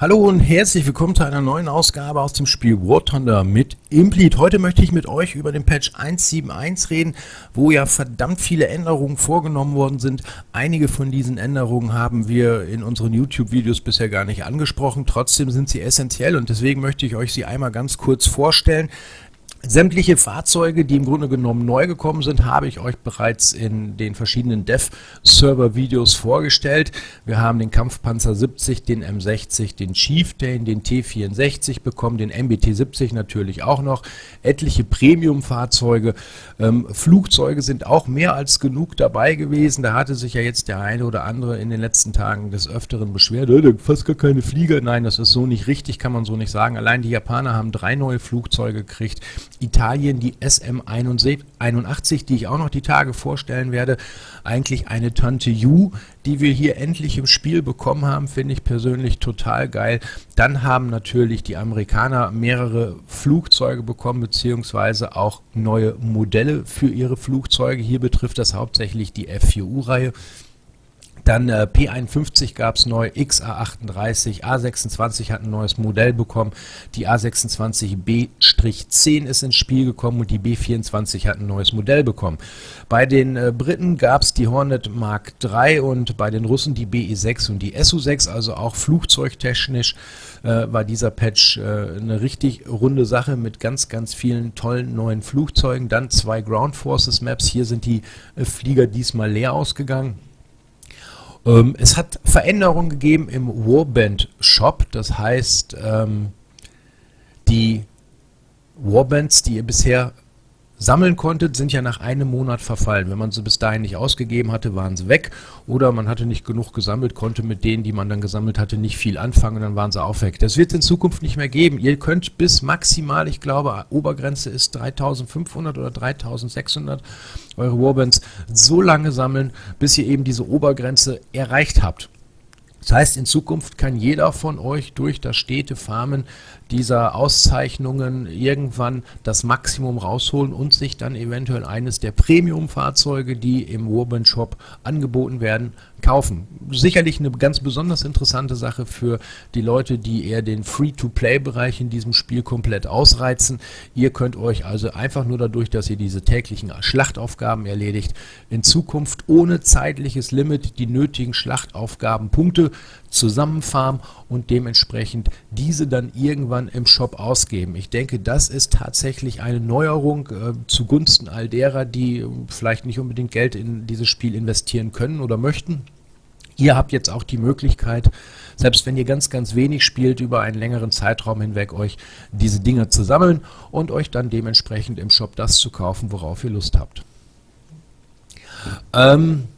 Hallo und herzlich willkommen zu einer neuen Ausgabe aus dem Spiel War Thunder mit Impleed. Heute möchte ich mit euch über den Patch 1.7.1 reden, wo ja verdammt viele Änderungen vorgenommen worden sind. Einige von diesen Änderungen haben wir in unseren YouTube-Videos bisher gar nicht angesprochen. Trotzdem sind sie essentiell und deswegen möchte ich euch sie einmal ganz kurz vorstellen. Sämtliche Fahrzeuge, die im Grunde genommen neu gekommen sind, habe ich euch bereits in den verschiedenen Dev-Server-Videos vorgestellt. Wir haben den Kampfpanzer 70, den M60, den Chieftain, den T64 bekommen, den MBT 70 natürlich auch noch, etliche Premium-Fahrzeuge. Ähm, Flugzeuge sind auch mehr als genug dabei gewesen. Da hatte sich ja jetzt der eine oder andere in den letzten Tagen des Öfteren beschwert, äh, fast gar keine Flieger. Nein, das ist so nicht richtig, kann man so nicht sagen. Allein die Japaner haben drei neue Flugzeuge gekriegt. Italien die SM81, die ich auch noch die Tage vorstellen werde. Eigentlich eine Tante Ju, die wir hier endlich im Spiel bekommen haben, finde ich persönlich total geil. Dann haben natürlich die Amerikaner mehrere Flugzeuge bekommen, beziehungsweise auch neue Modelle für ihre Flugzeuge. Hier betrifft das hauptsächlich die F4U-Reihe. Dann äh, P51 gab es neu, XA38, A26 hat ein neues Modell bekommen, die A26B-10 ist ins Spiel gekommen und die B24 hat ein neues Modell bekommen. Bei den äh, Briten gab es die Hornet Mark III und bei den Russen die BE6 und die SU6, also auch flugzeugtechnisch äh, war dieser Patch äh, eine richtig runde Sache mit ganz, ganz vielen tollen neuen Flugzeugen. Dann zwei Ground Forces Maps, hier sind die äh, Flieger diesmal leer ausgegangen. Ähm, es hat Veränderungen gegeben im Warband Shop, das heißt, ähm, die Warbands, die ihr bisher sammeln konntet, sind ja nach einem Monat verfallen. Wenn man sie bis dahin nicht ausgegeben hatte, waren sie weg. Oder man hatte nicht genug gesammelt, konnte mit denen, die man dann gesammelt hatte, nicht viel anfangen, dann waren sie auch weg. Das wird es in Zukunft nicht mehr geben. Ihr könnt bis maximal, ich glaube, Obergrenze ist 3500 oder 3600 eure Warbands so lange sammeln, bis ihr eben diese Obergrenze erreicht habt. Das heißt, in Zukunft kann jeder von euch durch das stete Farmen dieser Auszeichnungen irgendwann das Maximum rausholen und sich dann eventuell eines der Premium-Fahrzeuge, die im Urban Shop angeboten werden, kaufen. Sicherlich eine ganz besonders interessante Sache für die Leute, die eher den Free-to-Play-Bereich in diesem Spiel komplett ausreizen. Ihr könnt euch also einfach nur dadurch, dass ihr diese täglichen Schlachtaufgaben erledigt, in Zukunft ohne zeitliches Limit die nötigen Schlachtaufgabenpunkte zusammenfarmen und dementsprechend diese dann irgendwann im Shop ausgeben. Ich denke, das ist tatsächlich eine Neuerung äh, zugunsten all derer, die äh, vielleicht nicht unbedingt Geld in dieses Spiel investieren können oder möchten. Ihr habt jetzt auch die Möglichkeit, selbst wenn ihr ganz, ganz wenig spielt, über einen längeren Zeitraum hinweg euch diese Dinge zu sammeln und euch dann dementsprechend im Shop das zu kaufen, worauf ihr Lust habt. Ähm,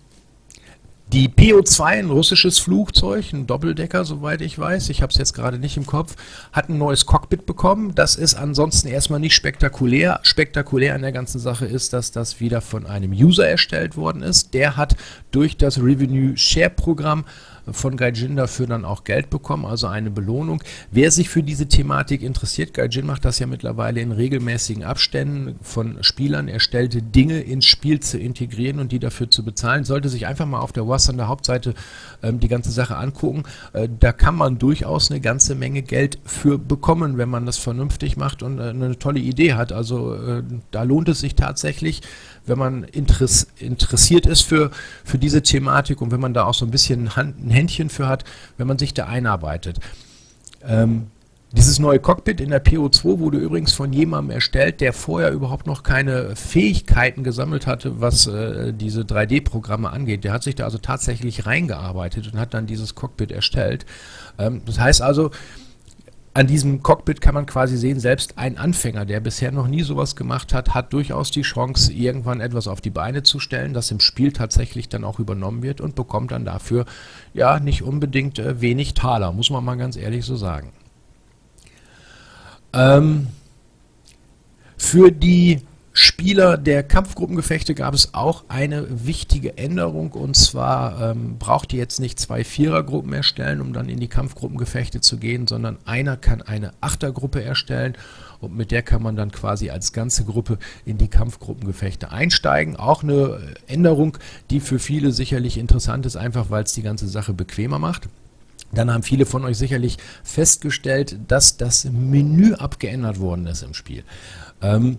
die PO2, ein russisches Flugzeug, ein Doppeldecker, soweit ich weiß, ich habe es jetzt gerade nicht im Kopf, hat ein neues Cockpit bekommen. Das ist ansonsten erstmal nicht spektakulär. Spektakulär an der ganzen Sache ist, dass das wieder von einem User erstellt worden ist. Der hat durch das Revenue Share Programm von Gaijin dafür dann auch Geld bekommen, also eine Belohnung. Wer sich für diese Thematik interessiert, Gaijin macht das ja mittlerweile in regelmäßigen Abständen von Spielern erstellte Dinge ins Spiel zu integrieren und die dafür zu bezahlen, sollte sich einfach mal auf der Was an der Hauptseite ähm, die ganze Sache angucken. Äh, da kann man durchaus eine ganze Menge Geld für bekommen, wenn man das vernünftig macht und äh, eine tolle Idee hat. Also äh, da lohnt es sich tatsächlich, wenn man interess interessiert ist für, für diese Thematik und wenn man da auch so ein bisschen Hand, ein Händchen für hat, wenn man sich da einarbeitet. Ähm, dieses neue Cockpit in der PO2 wurde übrigens von jemandem erstellt, der vorher überhaupt noch keine Fähigkeiten gesammelt hatte, was äh, diese 3D-Programme angeht. Der hat sich da also tatsächlich reingearbeitet und hat dann dieses Cockpit erstellt. Ähm, das heißt also, an diesem Cockpit kann man quasi sehen, selbst ein Anfänger, der bisher noch nie sowas gemacht hat, hat durchaus die Chance, irgendwann etwas auf die Beine zu stellen, das im Spiel tatsächlich dann auch übernommen wird und bekommt dann dafür ja nicht unbedingt äh, wenig Taler, muss man mal ganz ehrlich so sagen. Ähm, für die Spieler der Kampfgruppengefechte gab es auch eine wichtige Änderung und zwar ähm, braucht ihr jetzt nicht zwei Vierergruppen erstellen, um dann in die Kampfgruppengefechte zu gehen, sondern einer kann eine Achtergruppe erstellen und mit der kann man dann quasi als ganze Gruppe in die Kampfgruppengefechte einsteigen. Auch eine Änderung, die für viele sicherlich interessant ist, einfach weil es die ganze Sache bequemer macht. Dann haben viele von euch sicherlich festgestellt, dass das Menü abgeändert worden ist im Spiel. Ähm,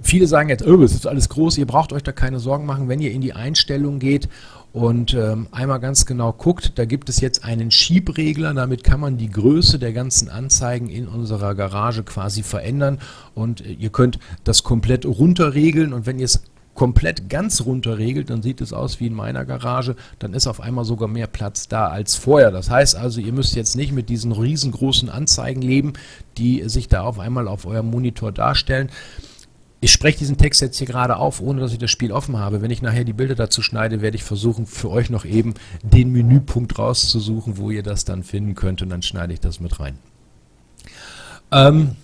viele sagen jetzt, oh, es ist alles groß, ihr braucht euch da keine Sorgen machen, wenn ihr in die Einstellung geht und ähm, einmal ganz genau guckt, da gibt es jetzt einen Schiebregler, damit kann man die Größe der ganzen Anzeigen in unserer Garage quasi verändern und äh, ihr könnt das komplett runterregeln und wenn ihr es komplett ganz runter regelt, dann sieht es aus wie in meiner Garage, dann ist auf einmal sogar mehr Platz da als vorher. Das heißt also, ihr müsst jetzt nicht mit diesen riesengroßen Anzeigen leben, die sich da auf einmal auf eurem Monitor darstellen. Ich spreche diesen Text jetzt hier gerade auf, ohne dass ich das Spiel offen habe. Wenn ich nachher die Bilder dazu schneide, werde ich versuchen, für euch noch eben den Menüpunkt rauszusuchen, wo ihr das dann finden könnt und dann schneide ich das mit rein. Ähm,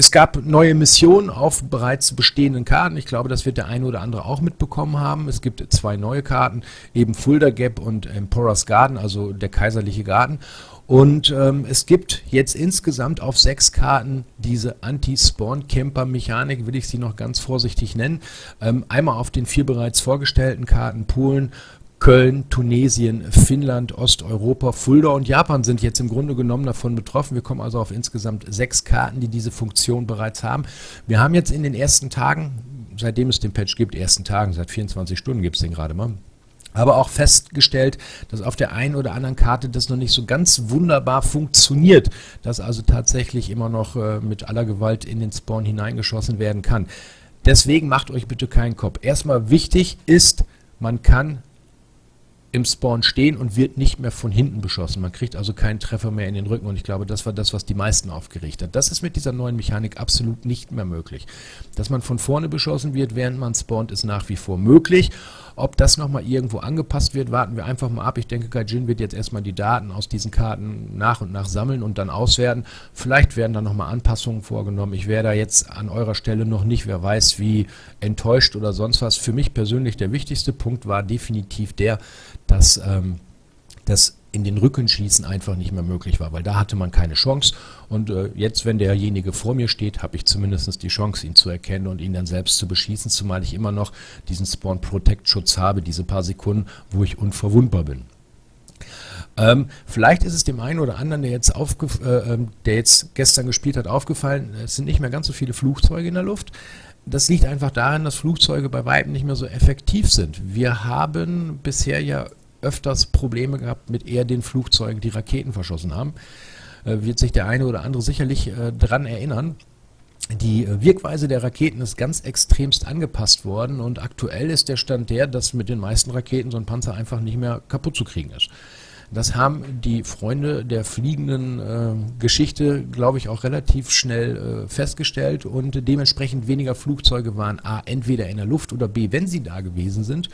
es gab neue Missionen auf bereits bestehenden Karten. Ich glaube, das wird der eine oder andere auch mitbekommen haben. Es gibt zwei neue Karten, eben Fulda Gap und Emperor's Garden, also der kaiserliche Garten. Und ähm, es gibt jetzt insgesamt auf sechs Karten diese Anti-Spawn-Camper-Mechanik, will ich sie noch ganz vorsichtig nennen. Ähm, einmal auf den vier bereits vorgestellten Karten Polen, Köln, Tunesien, Finnland, Osteuropa, Fulda und Japan sind jetzt im Grunde genommen davon betroffen. Wir kommen also auf insgesamt sechs Karten, die diese Funktion bereits haben. Wir haben jetzt in den ersten Tagen, seitdem es den Patch gibt, ersten Tagen, seit 24 Stunden gibt es den gerade mal, aber auch festgestellt, dass auf der einen oder anderen Karte das noch nicht so ganz wunderbar funktioniert, dass also tatsächlich immer noch äh, mit aller Gewalt in den Spawn hineingeschossen werden kann. Deswegen macht euch bitte keinen Kopf. Erstmal wichtig ist, man kann im Spawn stehen und wird nicht mehr von hinten beschossen. Man kriegt also keinen Treffer mehr in den Rücken und ich glaube, das war das, was die meisten aufgeregt hat. Das ist mit dieser neuen Mechanik absolut nicht mehr möglich. Dass man von vorne beschossen wird, während man spawnt, ist nach wie vor möglich. Ob das nochmal irgendwo angepasst wird, warten wir einfach mal ab. Ich denke, Gaijin wird jetzt erstmal die Daten aus diesen Karten nach und nach sammeln und dann auswerten. Vielleicht werden da nochmal Anpassungen vorgenommen. Ich wäre da jetzt an eurer Stelle noch nicht, wer weiß, wie enttäuscht oder sonst was. Für mich persönlich der wichtigste Punkt war definitiv der, dass ähm, das in den Rücken schießen einfach nicht mehr möglich war, weil da hatte man keine Chance. Und äh, jetzt, wenn derjenige vor mir steht, habe ich zumindest die Chance, ihn zu erkennen und ihn dann selbst zu beschießen, zumal ich immer noch diesen Spawn Protect Schutz habe, diese paar Sekunden, wo ich unverwundbar bin. Ähm, vielleicht ist es dem einen oder anderen, der jetzt, äh, ähm, der jetzt gestern gespielt hat, aufgefallen, es sind nicht mehr ganz so viele Flugzeuge in der Luft. Das liegt einfach daran, dass Flugzeuge bei Weitem nicht mehr so effektiv sind. Wir haben bisher ja öfters Probleme gehabt mit eher den Flugzeugen, die Raketen verschossen haben. Äh, wird sich der eine oder andere sicherlich äh, daran erinnern. Die äh, Wirkweise der Raketen ist ganz extremst angepasst worden und aktuell ist der Stand der, dass mit den meisten Raketen so ein Panzer einfach nicht mehr kaputt zu kriegen ist. Das haben die Freunde der fliegenden äh, Geschichte, glaube ich, auch relativ schnell äh, festgestellt und dementsprechend weniger Flugzeuge waren A, entweder in der Luft oder B, wenn sie da gewesen sind,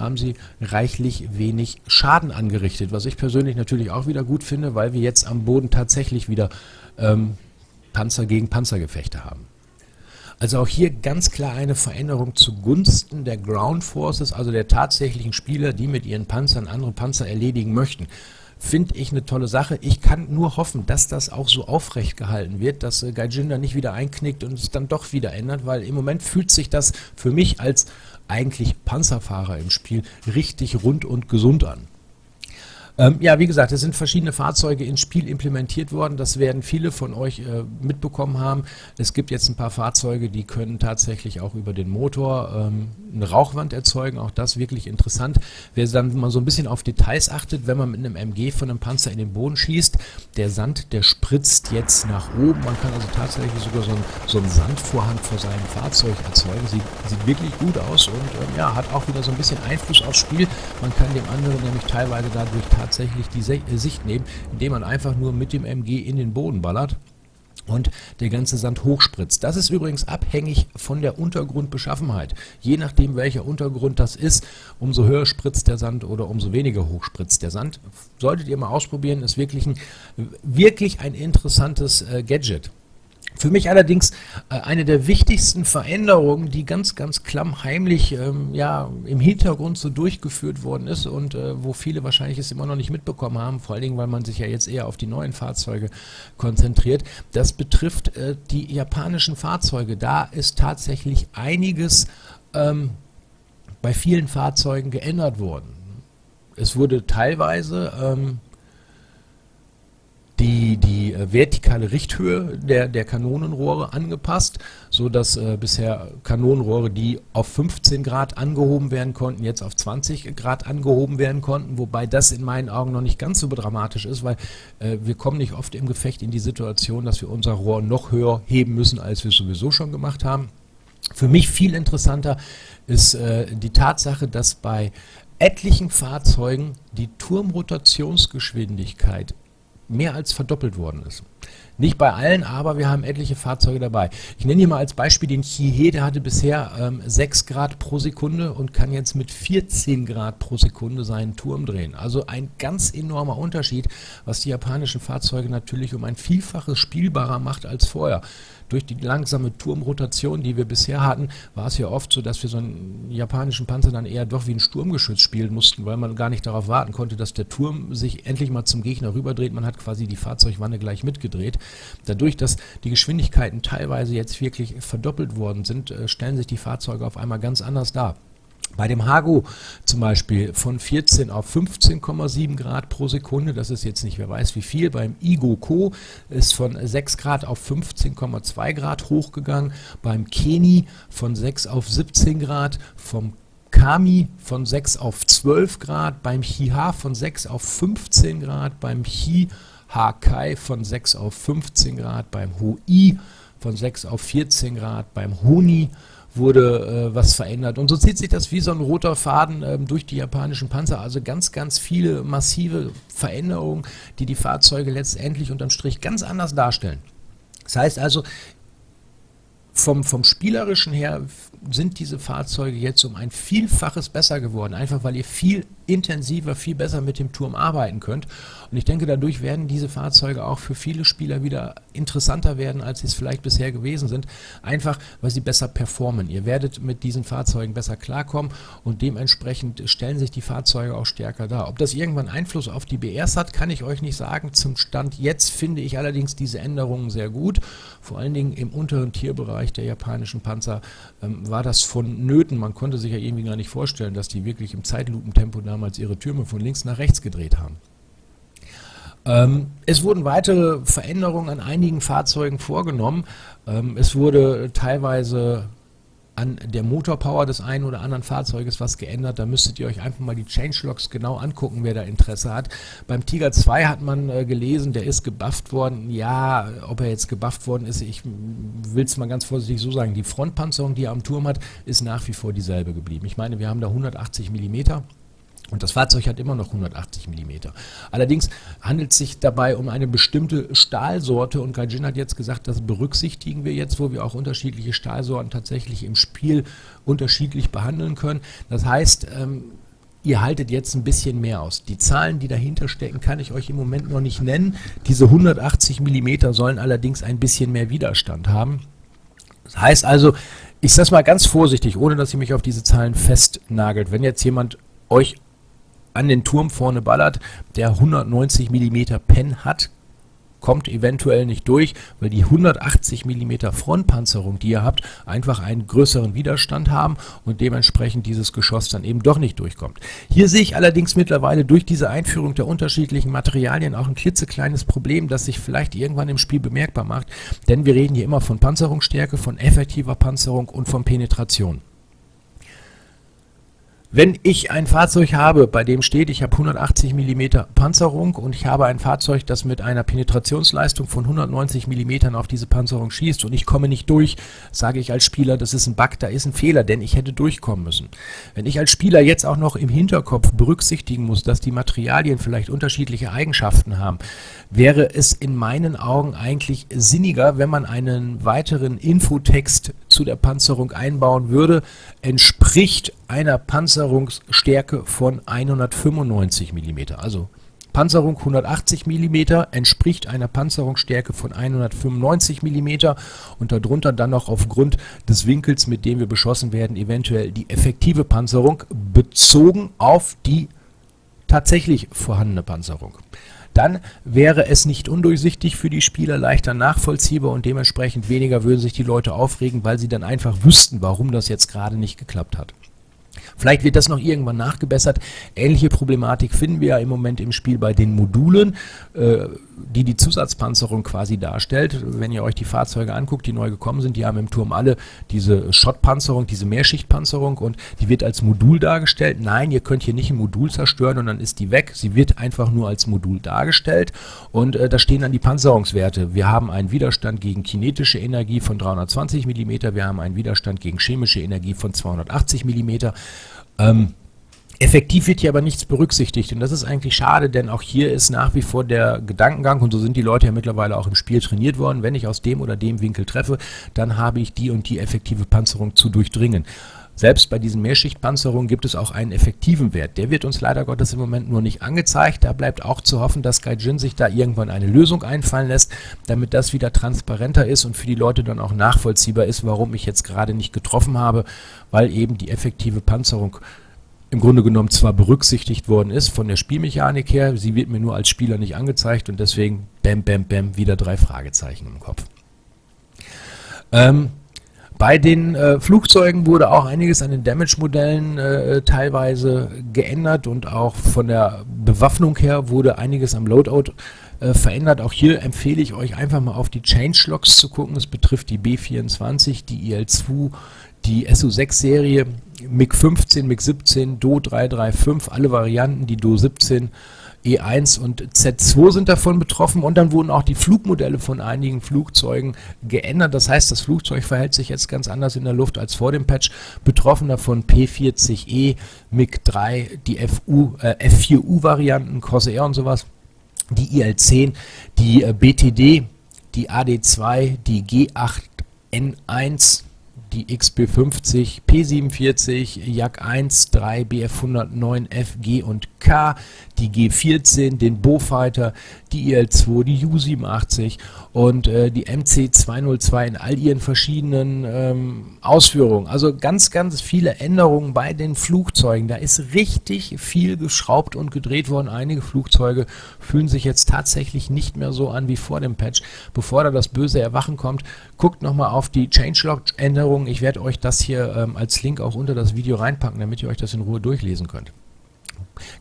haben sie reichlich wenig Schaden angerichtet, was ich persönlich natürlich auch wieder gut finde, weil wir jetzt am Boden tatsächlich wieder ähm, Panzer gegen Panzergefechte haben. Also auch hier ganz klar eine Veränderung zugunsten der Ground Forces, also der tatsächlichen Spieler, die mit ihren Panzern andere Panzer erledigen möchten. Finde ich eine tolle Sache. Ich kann nur hoffen, dass das auch so aufrecht gehalten wird, dass äh, Gaijin da nicht wieder einknickt und es dann doch wieder ändert, weil im Moment fühlt sich das für mich als eigentlich Panzerfahrer im Spiel richtig rund und gesund an. Ähm, ja, wie gesagt, es sind verschiedene Fahrzeuge ins Spiel implementiert worden. Das werden viele von euch äh, mitbekommen haben. Es gibt jetzt ein paar Fahrzeuge, die können tatsächlich auch über den Motor ähm, eine Rauchwand erzeugen. Auch das wirklich interessant. Wer dann mal so ein bisschen auf Details achtet, wenn man mit einem MG von einem Panzer in den Boden schießt, der Sand, der spritzt jetzt nach oben. Man kann also tatsächlich sogar so, ein, so einen Sandvorhang vor seinem Fahrzeug erzeugen. Sieht, sieht wirklich gut aus und ähm, ja, hat auch wieder so ein bisschen Einfluss aufs Spiel. Man kann dem anderen nämlich teilweise dadurch tatsächlich tatsächlich die äh, Sicht nehmen, indem man einfach nur mit dem MG in den Boden ballert und der ganze Sand hochspritzt. Das ist übrigens abhängig von der Untergrundbeschaffenheit. Je nachdem, welcher Untergrund das ist, umso höher spritzt der Sand oder umso weniger hoch spritzt der Sand. Solltet ihr mal ausprobieren, ist wirklich ein, wirklich ein interessantes äh, Gadget. Für mich allerdings äh, eine der wichtigsten Veränderungen, die ganz, ganz klammheimlich ähm, ja, im Hintergrund so durchgeführt worden ist und äh, wo viele wahrscheinlich es immer noch nicht mitbekommen haben, vor allen Dingen, weil man sich ja jetzt eher auf die neuen Fahrzeuge konzentriert. Das betrifft äh, die japanischen Fahrzeuge. Da ist tatsächlich einiges ähm, bei vielen Fahrzeugen geändert worden. Es wurde teilweise ähm, die, die äh, vertikale Richthöhe der, der Kanonenrohre angepasst, so dass äh, bisher Kanonenrohre, die auf 15 Grad angehoben werden konnten, jetzt auf 20 Grad angehoben werden konnten, wobei das in meinen Augen noch nicht ganz so dramatisch ist, weil äh, wir kommen nicht oft im Gefecht in die Situation, dass wir unser Rohr noch höher heben müssen, als wir es sowieso schon gemacht haben. Für mich viel interessanter ist äh, die Tatsache, dass bei etlichen Fahrzeugen die Turmrotationsgeschwindigkeit mehr als verdoppelt worden ist. Nicht bei allen, aber wir haben etliche Fahrzeuge dabei. Ich nenne hier mal als Beispiel den Chihé, der hatte bisher ähm, 6 Grad pro Sekunde und kann jetzt mit 14 Grad pro Sekunde seinen Turm drehen. Also ein ganz enormer Unterschied, was die japanischen Fahrzeuge natürlich um ein Vielfaches spielbarer macht als vorher durch die langsame Turmrotation, die wir bisher hatten, war es ja oft so, dass wir so einen japanischen Panzer dann eher doch wie ein Sturmgeschütz spielen mussten, weil man gar nicht darauf warten konnte, dass der Turm sich endlich mal zum Gegner rüberdreht. Man hat quasi die Fahrzeugwanne gleich mitgedreht. Dadurch, dass die Geschwindigkeiten teilweise jetzt wirklich verdoppelt worden sind, äh, stellen sich die Fahrzeuge auf einmal ganz anders dar. Bei dem Hago zum Beispiel von 14 auf 15,7 Grad pro Sekunde, das ist jetzt nicht, wer weiß wie viel. Beim Igo Co ist von 6 Grad auf 15,2 Grad hochgegangen. Beim Keni von 6 auf 17 Grad. Vom Kami von 6 auf 12 Grad. Beim Hiha von 6 auf 15 Grad. Beim Hi Hakai von 6 auf 15 Grad. Beim Hui von 6 auf 14 Grad. Beim Honi wurde äh, was verändert. Und so zieht sich das wie so ein roter Faden ähm, durch die japanischen Panzer. Also ganz, ganz viele massive Veränderungen, die die Fahrzeuge letztendlich unterm Strich ganz anders darstellen. Das heißt also, vom, vom Spielerischen her sind diese Fahrzeuge jetzt um ein Vielfaches besser geworden, einfach weil ihr viel intensiver, viel besser mit dem Turm arbeiten könnt. Und ich denke, dadurch werden diese Fahrzeuge auch für viele Spieler wieder interessanter werden, als sie es vielleicht bisher gewesen sind, einfach weil sie besser performen. Ihr werdet mit diesen Fahrzeugen besser klarkommen und dementsprechend stellen sich die Fahrzeuge auch stärker dar. Ob das irgendwann Einfluss auf die BRs hat, kann ich euch nicht sagen. Zum Stand jetzt finde ich allerdings diese Änderungen sehr gut, vor allen Dingen im unteren Tierbereich der japanischen Panzer ähm, war das vonnöten. Man konnte sich ja irgendwie gar nicht vorstellen, dass die wirklich im Zeitlupentempo damals ihre Türme von links nach rechts gedreht haben. Ähm, es wurden weitere Veränderungen an einigen Fahrzeugen vorgenommen. Ähm, es wurde teilweise an der Motorpower des einen oder anderen Fahrzeuges was geändert. Da müsstet ihr euch einfach mal die Changelogs genau angucken, wer da Interesse hat. Beim Tiger 2 hat man äh, gelesen, der ist gebufft worden. Ja, ob er jetzt gebufft worden ist, ich will es mal ganz vorsichtig so sagen. Die Frontpanzerung, die er am Turm hat, ist nach wie vor dieselbe geblieben. Ich meine, wir haben da 180 Millimeter. Und das Fahrzeug hat immer noch 180 mm. Allerdings handelt es sich dabei um eine bestimmte Stahlsorte und Gaijin hat jetzt gesagt, das berücksichtigen wir jetzt, wo wir auch unterschiedliche Stahlsorten tatsächlich im Spiel unterschiedlich behandeln können. Das heißt, ähm, ihr haltet jetzt ein bisschen mehr aus. Die Zahlen, die dahinter stecken, kann ich euch im Moment noch nicht nennen. Diese 180 mm sollen allerdings ein bisschen mehr Widerstand haben. Das heißt also, ich sage mal ganz vorsichtig, ohne dass ihr mich auf diese Zahlen festnagelt. Wenn jetzt jemand euch an den Turm vorne ballert, der 190 mm Pen hat, kommt eventuell nicht durch, weil die 180 mm Frontpanzerung, die ihr habt, einfach einen größeren Widerstand haben und dementsprechend dieses Geschoss dann eben doch nicht durchkommt. Hier sehe ich allerdings mittlerweile durch diese Einführung der unterschiedlichen Materialien auch ein klitzekleines Problem, das sich vielleicht irgendwann im Spiel bemerkbar macht, denn wir reden hier immer von Panzerungsstärke, von effektiver Panzerung und von Penetration. Wenn ich ein Fahrzeug habe, bei dem steht, ich habe 180 mm Panzerung und ich habe ein Fahrzeug, das mit einer Penetrationsleistung von 190 mm auf diese Panzerung schießt und ich komme nicht durch, sage ich als Spieler, das ist ein Bug, da ist ein Fehler, denn ich hätte durchkommen müssen. Wenn ich als Spieler jetzt auch noch im Hinterkopf berücksichtigen muss, dass die Materialien vielleicht unterschiedliche Eigenschaften haben, wäre es in meinen Augen eigentlich sinniger, wenn man einen weiteren Infotext zu der Panzerung einbauen würde, entspricht einer Panzerungsstärke von 195 mm. Also Panzerung 180 mm entspricht einer Panzerungsstärke von 195 mm und darunter dann noch aufgrund des Winkels, mit dem wir beschossen werden, eventuell die effektive Panzerung bezogen auf die tatsächlich vorhandene Panzerung dann wäre es nicht undurchsichtig für die Spieler, leichter nachvollziehbar und dementsprechend weniger würden sich die Leute aufregen, weil sie dann einfach wüssten, warum das jetzt gerade nicht geklappt hat. Vielleicht wird das noch irgendwann nachgebessert. Ähnliche Problematik finden wir ja im Moment im Spiel bei den Modulen, äh, die die Zusatzpanzerung quasi darstellt. Wenn ihr euch die Fahrzeuge anguckt, die neu gekommen sind, die haben im Turm alle diese Schottpanzerung, diese Mehrschichtpanzerung und die wird als Modul dargestellt. Nein, ihr könnt hier nicht ein Modul zerstören und dann ist die weg. Sie wird einfach nur als Modul dargestellt und äh, da stehen dann die Panzerungswerte. Wir haben einen Widerstand gegen kinetische Energie von 320 mm, wir haben einen Widerstand gegen chemische Energie von 280 mm. Ähm, Effektiv wird hier aber nichts berücksichtigt und das ist eigentlich schade, denn auch hier ist nach wie vor der Gedankengang und so sind die Leute ja mittlerweile auch im Spiel trainiert worden, wenn ich aus dem oder dem Winkel treffe, dann habe ich die und die effektive Panzerung zu durchdringen. Selbst bei diesen Mehrschichtpanzerungen gibt es auch einen effektiven Wert. Der wird uns leider Gottes im Moment nur nicht angezeigt. Da bleibt auch zu hoffen, dass Gaijin sich da irgendwann eine Lösung einfallen lässt, damit das wieder transparenter ist und für die Leute dann auch nachvollziehbar ist, warum ich jetzt gerade nicht getroffen habe, weil eben die effektive Panzerung im Grunde genommen zwar berücksichtigt worden ist von der Spielmechanik her, sie wird mir nur als Spieler nicht angezeigt und deswegen bam, bam, bam, wieder drei Fragezeichen im Kopf. Ähm, bei den äh, Flugzeugen wurde auch einiges an den Damage-Modellen äh, teilweise geändert und auch von der Bewaffnung her wurde einiges am Loadout äh, verändert. Auch hier empfehle ich euch einfach mal auf die Changelogs zu gucken. Es betrifft die B24, die IL-2, die SU6-Serie, MiG-15, MiG-17, Do 335, alle Varianten, die Do 17, E1 und Z2 sind davon betroffen und dann wurden auch die Flugmodelle von einigen Flugzeugen geändert. Das heißt, das Flugzeug verhält sich jetzt ganz anders in der Luft als vor dem Patch. Betroffen davon P40E, MiG-3, die FU, äh, F4U-Varianten, Corsair und sowas, die IL-10, die äh, BTD, die AD2, die G8N1, die XB50, P47, Jak 1, 3, BF109, FG und K, die G14, den Bowfighter, die IL-2, die U87 und äh, die MC202 in all ihren verschiedenen ähm, Ausführungen. Also ganz, ganz viele Änderungen bei den Flugzeugen. Da ist richtig viel geschraubt und gedreht worden. Einige Flugzeuge fühlen sich jetzt tatsächlich nicht mehr so an wie vor dem Patch. Bevor da das böse Erwachen kommt, guckt nochmal auf die Changelog-Änderungen. Ich werde euch das hier ähm, als Link auch unter das Video reinpacken, damit ihr euch das in Ruhe durchlesen könnt.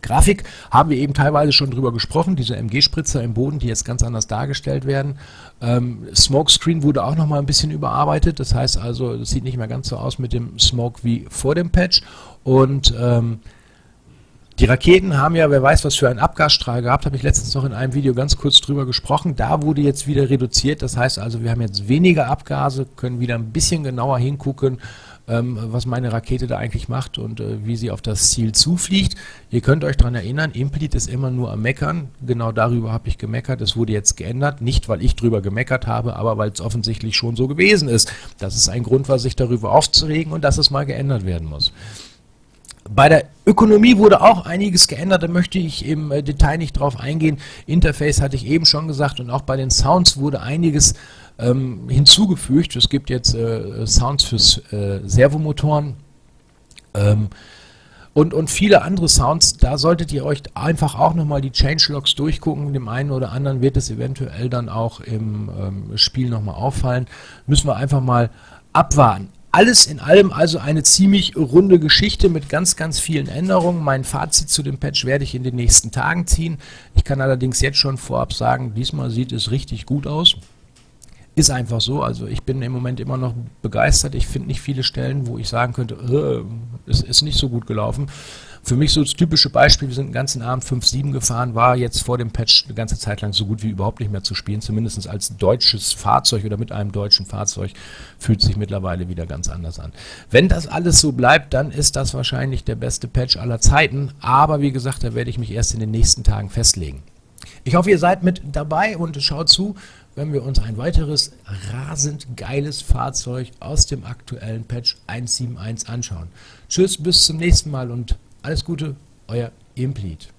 Grafik haben wir eben teilweise schon drüber gesprochen, diese MG-Spritzer im Boden, die jetzt ganz anders dargestellt werden. Ähm, Smokescreen wurde auch nochmal ein bisschen überarbeitet, das heißt also, es sieht nicht mehr ganz so aus mit dem Smoke wie vor dem Patch. Und ähm, die Raketen haben ja, wer weiß, was für einen Abgasstrahl gehabt, habe ich letztens noch in einem Video ganz kurz drüber gesprochen. Da wurde jetzt wieder reduziert, das heißt also, wir haben jetzt weniger Abgase, können wieder ein bisschen genauer hingucken ähm, was meine Rakete da eigentlich macht und äh, wie sie auf das Ziel zufliegt. Ihr könnt euch daran erinnern, Implit ist immer nur am Meckern. Genau darüber habe ich gemeckert. Es wurde jetzt geändert. Nicht, weil ich drüber gemeckert habe, aber weil es offensichtlich schon so gewesen ist. Das ist ein Grund, was sich darüber aufzuregen und dass es mal geändert werden muss. Bei der Ökonomie wurde auch einiges geändert, da möchte ich im äh, Detail nicht drauf eingehen. Interface hatte ich eben schon gesagt und auch bei den Sounds wurde einiges ähm, hinzugefügt. Es gibt jetzt äh, Sounds fürs äh, Servomotoren ähm, und, und viele andere Sounds. Da solltet ihr euch einfach auch nochmal die Changelogs durchgucken. Dem einen oder anderen wird es eventuell dann auch im ähm, Spiel nochmal auffallen. Müssen wir einfach mal abwarten. Alles in allem also eine ziemlich runde Geschichte mit ganz, ganz vielen Änderungen. Mein Fazit zu dem Patch werde ich in den nächsten Tagen ziehen. Ich kann allerdings jetzt schon vorab sagen, diesmal sieht es richtig gut aus. Ist einfach so. Also ich bin im Moment immer noch begeistert. Ich finde nicht viele Stellen, wo ich sagen könnte, äh, es ist nicht so gut gelaufen. Für mich so das typische Beispiel, wir sind den ganzen Abend 5-7 gefahren, war jetzt vor dem Patch eine ganze Zeit lang so gut wie überhaupt nicht mehr zu spielen, zumindest als deutsches Fahrzeug oder mit einem deutschen Fahrzeug fühlt sich mittlerweile wieder ganz anders an. Wenn das alles so bleibt, dann ist das wahrscheinlich der beste Patch aller Zeiten, aber wie gesagt, da werde ich mich erst in den nächsten Tagen festlegen. Ich hoffe, ihr seid mit dabei und schaut zu, wenn wir uns ein weiteres rasend geiles Fahrzeug aus dem aktuellen Patch 1.7.1 anschauen. Tschüss, bis zum nächsten Mal und alles Gute, euer Implete.